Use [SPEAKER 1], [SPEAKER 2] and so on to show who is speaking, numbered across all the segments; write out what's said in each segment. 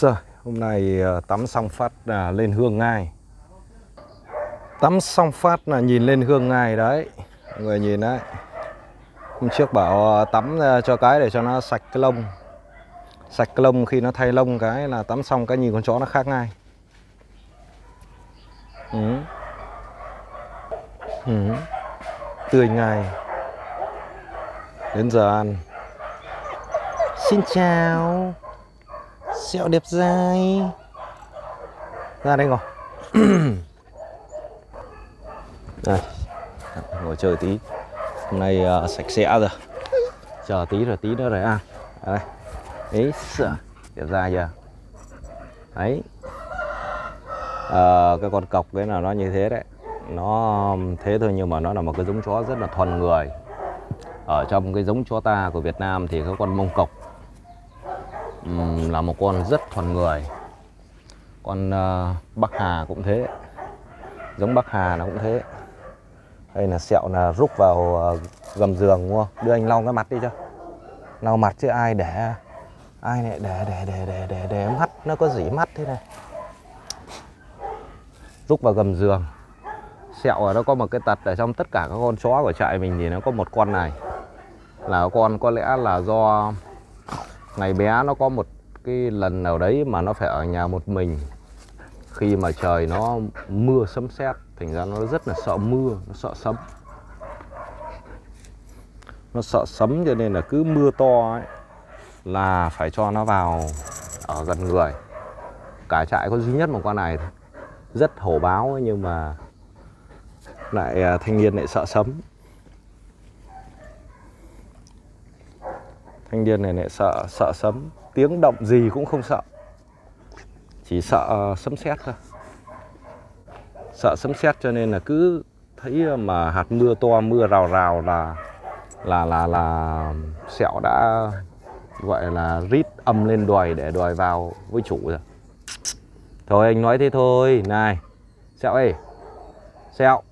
[SPEAKER 1] Rồi, hôm nay ờ, tắm xong phát là lên hương ngay Tắm xong phát là nhìn lên hương ngay đấy Mọi người nhìn đấy. Hôm trước bảo ờ, tắm ờ, cho cái để cho nó sạch cái lông. Sạch cái lông khi nó thay lông cái là tắm xong cái nhìn con chó nó khác ngay ừ. Ừ. Tươi ngay Đến giờ ăn. Xin chào. Sẹo đẹp dài Ra đây ngồi. Đây. Ngồi chơi tí. Hôm nay uh, sạch sẽ rồi. Chờ tí rồi tí nữa rồi ăn à. Đây. Ấy sợ. Đẹp dài giờ ấy à, Cái con cọc cái là nó như thế đấy. Nó um, thế thôi nhưng mà nó là một cái giống chó rất là thuần người. Ở trong cái giống chó ta của Việt Nam thì cái con mông cọc um, là một con rất thuần người. Con uh, Bắc Hà cũng thế. Giống Bắc Hà nó cũng thế. Đây là sẹo là rút vào uh, gầm giường đúng không? Đưa anh lau cái mặt đi cho. Lau mặt chứ ai để ai lại để để để để để để mắt nó có dỉ mắt thế này. Rút vào gầm giường. Sẹo ở nó có một cái tật ở trong tất cả các con chó của trại mình thì nó có một con này. Là con có lẽ là do ngày bé nó có một cái lần nào đấy mà nó phải ở nhà một mình. Khi mà trời nó mưa sấm sét thành ra nó rất là sợ mưa nó sợ sấm. Nó sợ sấm cho nên là cứ mưa to ấy là phải cho nó vào ở gần người. Cả trại có duy nhất một con này thôi. Rất hổ báo ấy, nhưng mà lại à, thanh niên lại sợ sấm. Thanh niên này lại sợ sợ sấm. Tiếng động gì cũng không sợ. Chỉ sợ sấm sét thôi. Sợ sấm sét cho nên là cứ thấy mà hạt mưa to, mưa rào rào là là là là sẹo đã, gọi là rít âm lên đòi để đòi vào với chủ rồi. Thôi anh nói thế thôi. Này, sẹo ơi. Sẹo.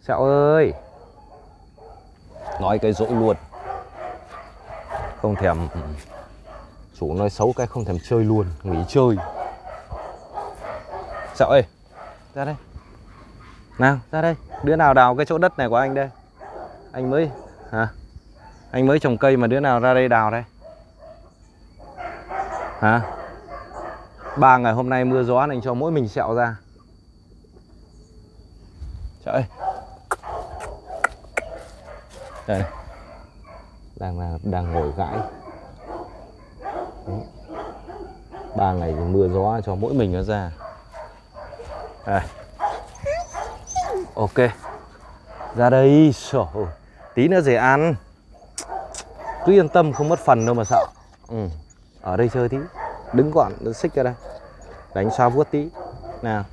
[SPEAKER 1] Sẹo ơi. Nói cái dỗ luôn không thèm chủ nói xấu cái không thèm chơi luôn, nghỉ chơi. Sợ ơi, ra đây. Nào, ra đây. Đứa nào đào cái chỗ đất này của anh đây? Anh mới, hả? Anh mới trồng cây mà đứa nào ra đây đào đây? Hả? Ba ngày hôm nay mưa gió anh cho mỗi mình sẹo ra. Trời ơi. Đây này đang à, đang ngồi gãi. Đấy. ba ngày mưa gió cho mỗi mình nó ra. À. ok. Ra đây Trời tí nữa về ăn. Cứ yên tâm, không mất phần đâu mà sợ. Ừ. ở đây chơi tí. Đứng gọn xích ra đây. Đánh xoa vuốt tí. Nào.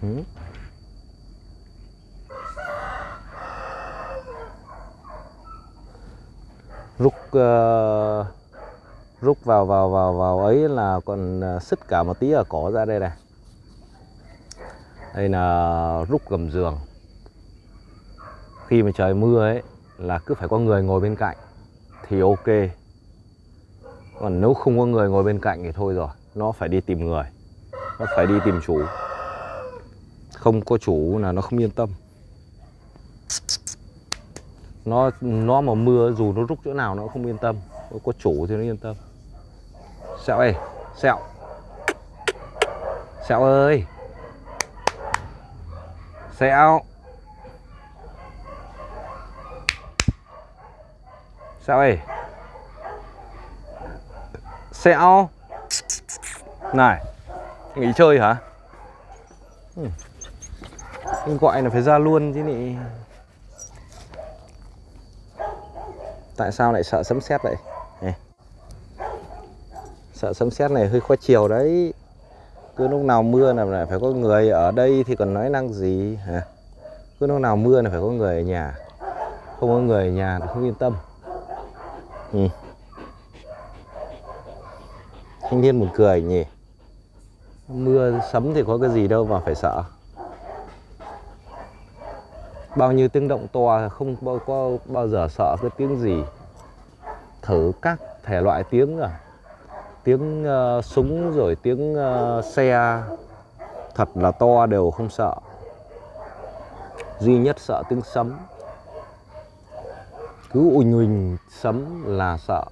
[SPEAKER 1] Hmm? Rút uh, rút vào vào vào vào ấy là còn ờ, xích cả một tí ở cỏ ra đây này. Đây là rút gầm giường. Khi mà trời mưa ấy là cứ phải có người ngồi bên cạnh thì ok. Còn nếu không có người ngồi bên cạnh thì thôi rồi nó phải đi tìm người nó phải đi tìm chủ. Không có chủ là nó không yên tâm nó nó mà mưa dù nó rút chỗ nào nó không yên tâm. Có chủ thì nó yên tâm. Sẹo ơi sẹo. Sẹo ơi. Sẹo. Sẹo ơi sẹo. Này, nghỉ chơi hả? Ừ. anh gọi là phải ra luôn chứ nhỉ tại sao lại sợ sấm sét vậy? Này. sợ sấm sét này hơi khó chiều đấy. Cứ lúc nào mưa là phải có người ở đây thì còn nói năng gì? Hả? Cứ lúc nào mưa là phải có người ở nhà. Không có người ở nhà thì không yên tâm. Ừ. thanh niên buồn cười nhỉ. Mưa sấm thì có cái gì đâu mà phải sợ bao nhiêu tiếng động to không bao, có bao giờ sợ cái tiếng gì. Thử các thể loại tiếng rồi tiếng uh, súng rồi tiếng uh, xe. Thật là to đều không sợ. Duy nhất sợ tiếng sấm. Cứ uỳnh uỳnh sấm là sợ.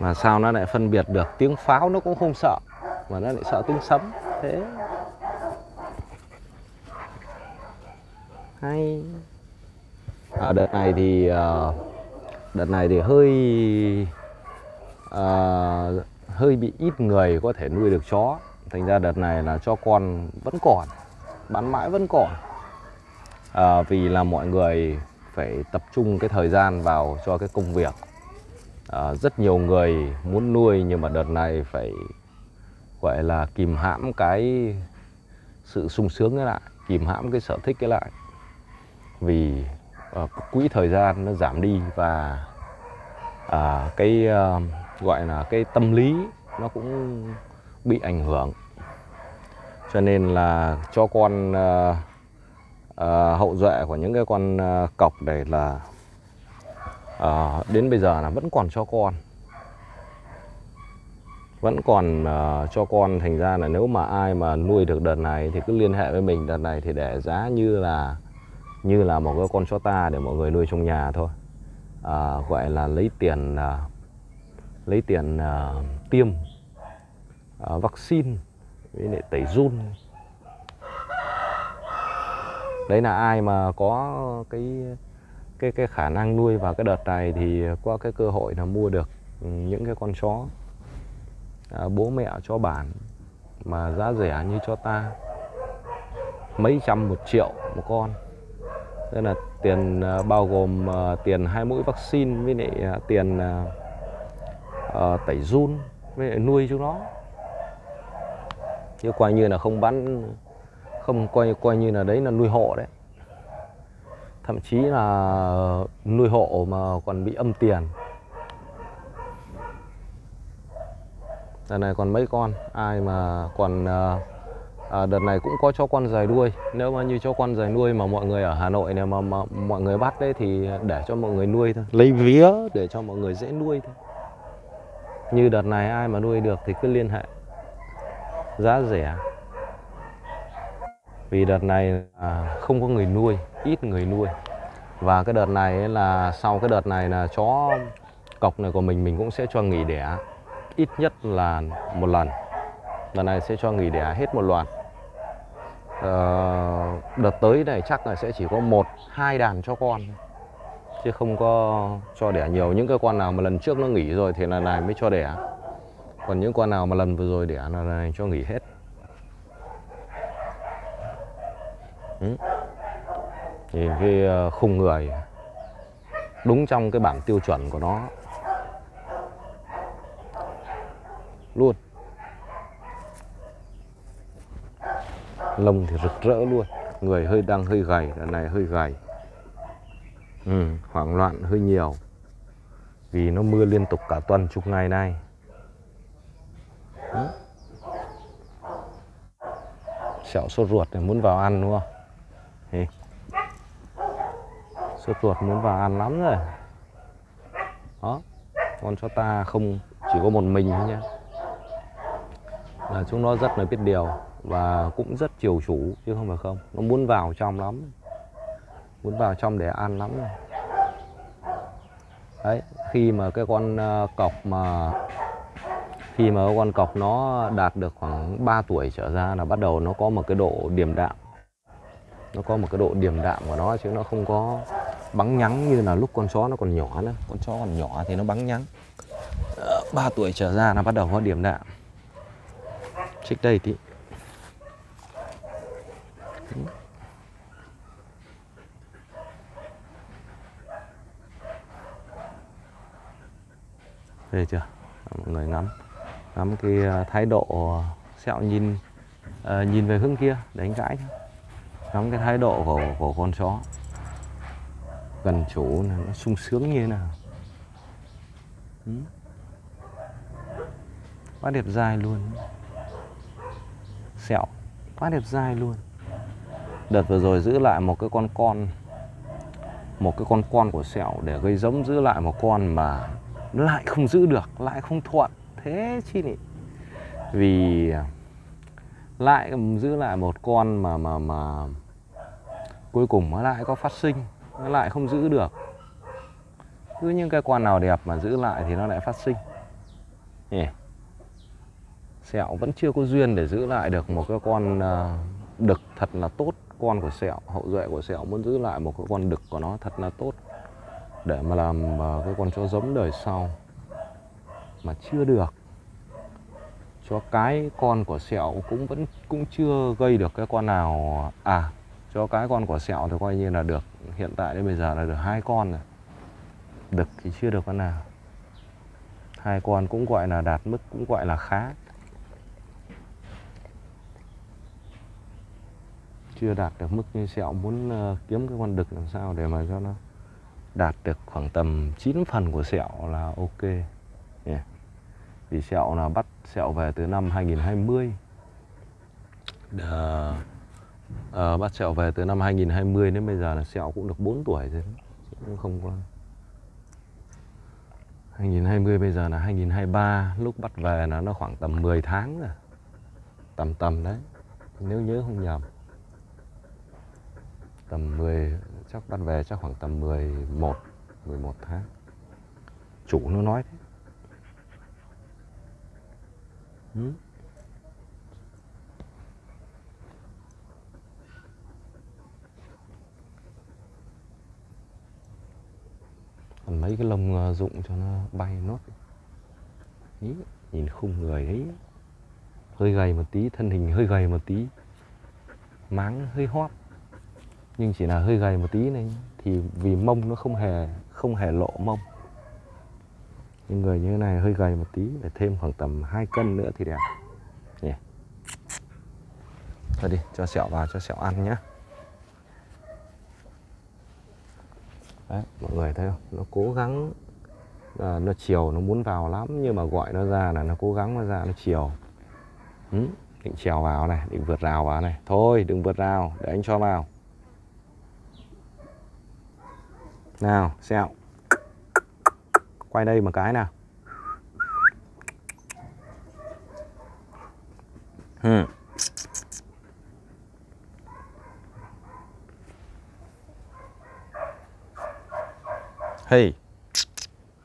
[SPEAKER 1] Mà sao nó lại phân biệt được tiếng pháo nó cũng không sợ mà nó lại sợ tiếng sấm. Thế. Hay. Ở đợt này thì ờ, đợt này thì hơi à, hơi bị ít người có thể nuôi được chó. Thành ra đợt này là cho con vẫn còn bán mãi vẫn còn. À, vì là mọi người phải tập trung cái thời gian vào cho cái công việc à, rất nhiều người muốn nuôi nhưng mà đợt này phải gọi là kìm hãm cái sự sung sướng cái lại kìm hãm cái sở thích cái lại. Vì à, quỹ thời gian nó giảm đi và à, cái à, gọi là cái tâm lý nó cũng bị ảnh hưởng. Cho nên là cho con à, à, hậu duệ của những cái con à, cọc này là à, đến bây giờ là vẫn còn cho con. Vẫn còn uh, cho con thành ra là nếu mà ai mà nuôi được đợt này thì cứ liên hệ với mình đợt này thì để giá như là như là một cái con chó ta để mọi người nuôi trong nhà thôi. À, gọi là lấy tiền uh, lấy tiền uh, tiêm uh, vaccine với lại tẩy run đấy là ai mà có cái cái cái khả năng nuôi vào cái đợt này thì có cái cơ hội là mua được ừ, những cái con chó. À, bố mẹ cho bản mà giá rẻ như cho ta mấy trăm một triệu một con. Tức là tiền à, bao gồm à, tiền hai mũi vaccine với lại à, tiền à, ờ, tẩy run với lại nuôi chúng nó. Chứ coi như là không bán không coi coi như là đấy là nuôi hộ đấy thậm chí là nuôi hộ mà còn bị âm tiền. Đợt này còn mấy con ai mà còn à, đợt này cũng có cho con dài đuôi nếu mà như cho con dài nuôi mà mọi người ở Hà Nội này mà, mà mọi người bắt đấy thì để cho mọi người nuôi thôi. Lấy vía để cho mọi người dễ nuôi thôi. Như đợt này ai mà nuôi được thì cứ liên hệ. Giá rẻ. Vì đợt này à, không có người nuôi ít người nuôi. Và cái đợt này là sau cái đợt này là chó cọc này của mình mình cũng sẽ cho nghỉ đẻ ít nhất là một lần. Lần này sẽ cho nghỉ đẻ hết một loạt. Ờ, đợt tới này chắc là sẽ chỉ có một hai đàn cho con chứ không có cho đẻ nhiều. Những cái con nào mà lần trước nó nghỉ rồi thì lần này mới cho đẻ. Còn những con nào mà lần vừa rồi đẻ là này cho nghỉ hết. Ừ thì cái ờ, khung người đúng trong cái bản tiêu chuẩn của nó. Luôn. Lông thì rực rỡ luôn. Người hơi đang hơi gầy đợt này hơi gầy. Ừ, hoảng loạn hơi nhiều. Vì nó mưa liên tục cả tuần chục ngày nay. Ừ. sẹo sốt ruột này muốn vào ăn đúng không? Thì sốt ruột muốn vào ăn lắm rồi. Đó con chó ta không chỉ có một mình thôi nhé, là chúng nó rất là biết điều và cũng rất chiều chủ chứ không phải không. Nó muốn vào trong lắm. Muốn vào trong để ăn lắm này. Đấy khi mà cái con ờ, cọc mà khi mà con cọc nó đạt được khoảng 3 tuổi trở ra là bắt đầu nó có một cái độ điềm đạm. Nó có một cái độ điềm đạm của nó chứ nó không có bắn nhắng như là lúc con chó nó còn nhỏ nữa. Con chó còn nhỏ thì nó bắn nhắng 3 ờ, tuổi trở ra là bắt đầu có điềm đạm trước đây thì Đây chưa? Mọi người ngắm. Ngắm cái à, thái độ sẹo nhìn uh, nhìn về hướng kia đánh gãi ngắm cái thái độ của của con chó gần chỗ là nó sung sướng như thế nào. Ừ. Quá đẹp dai luôn. Sẹo, quá đẹp dai luôn. Đợt vừa rồi giữ lại một cái con con, một cái con con của sẹo để gây giống giữ lại một con mà lại không giữ được, lại không thuận. Thế chi nhỉ vì lại giữ lại một con mà mà mà cuối cùng nó lại có phát sinh nó lại không giữ được. Cứ những cái con nào đẹp mà giữ lại thì nó lại phát sinh. Nhỉ sẹo vẫn chưa có duyên để giữ lại được một cái con à, đực thật là tốt. Con của sẹo, hậu duệ của sẹo muốn giữ lại một cái con đực của nó thật là tốt. Để mà làm à, cái con chó giống đời sau mà chưa được. Cho cái con của sẹo cũng vẫn, cũng chưa gây được cái con nào à cho cái con quả sẹo thì coi như là được hiện tại đến bây giờ là được hai con rồi. Đực thì chưa được con nào. Hai con cũng gọi là đạt mức cũng gọi là khá. Chưa đạt được mức như sẹo muốn ờ, kiếm cái con đực làm sao để mà cho nó đạt được khoảng tầm 9 phần của sẹo là ok. Yeah. vì sẹo là bắt sẹo về từ năm 2020 Đờ, Ờ, à, bắt sẹo về từ năm 2020 đến bây giờ là sẹo cũng được 4 tuổi rồi cũng không có 2020 bây giờ là 2023 lúc bắt về là nó khoảng tầm 10 tháng rồi. Tầm tầm đấy. Nếu nhớ không nhầm. Tầm 10 chắc bắt về chắc khoảng tầm 11 11 tháng. Chủ nó nói thế ừ. Còn mấy cái lông ờ, rụng cho nó bay nốt. Ý, nhìn khung người ấy. Hơi gầy một tí thân hình hơi gầy một tí. Máng hơi hóp. Nhưng chỉ là hơi gầy một tí này thì vì mông nó không hề không hề lộ mông. Nhưng người như thế này hơi gầy một tí để thêm khoảng tầm 2 cân nữa thì đẹp. Nhỉ thôi đi cho sẹo vào cho sẹo ăn nhé Đấy, mọi người thấy không? Nó cố gắng à, nó chiều nó muốn vào lắm nhưng mà gọi nó ra là nó cố gắng nó ra nó chiều. Ừ, định trèo vào này định vượt rào vào này. Thôi đừng vượt rào để anh cho vào. Nào sẹo quay đây một cái nào. Hmm. Hey,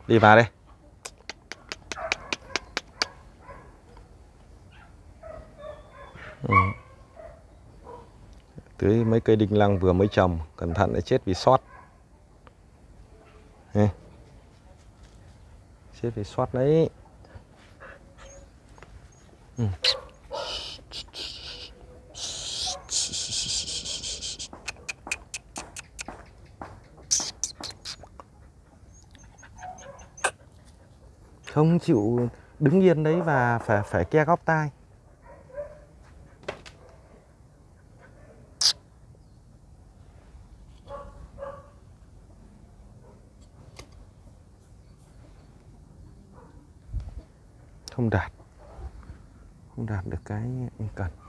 [SPEAKER 1] đi vào đây ừ. tưới mấy cây đinh lăng vừa mới trồng, cẩn thận để chết vì sót Nè. chết vì sót đấy ừ. Không chịu đứng yên đấy và phải phải ke góc tai. Không đạt. Không đạt được cái cần.